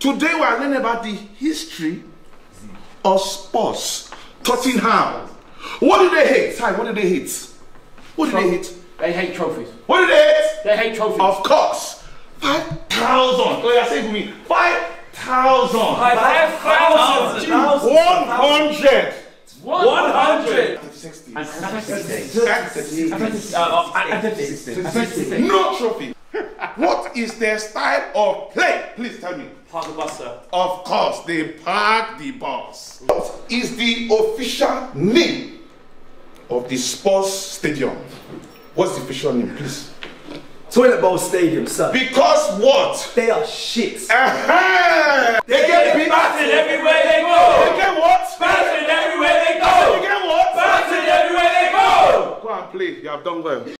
Today we are learning about the history of sports. Tottenham. What do they hate? Ty, what do they hate? What do they hate? They hate trophies. What do they hate? They hate trophies. Of course. 5,000. Oh, yeah, say it for me. 5,000. Five thousand. 100. One hundred. 60. And No trophy. What is their style of play? Please tell me. Park the bus, sir. Of course, they park the bus. What is the official name of the sports stadium? What's the official name, please? Toilet Bowl Stadium, sir. Because what? They are shit. Uh-huh. They get beat. Battered everywhere they go. They go. get what? Battered everywhere they go. They go. get what? Battered everywhere they go. Go and play. You have done well.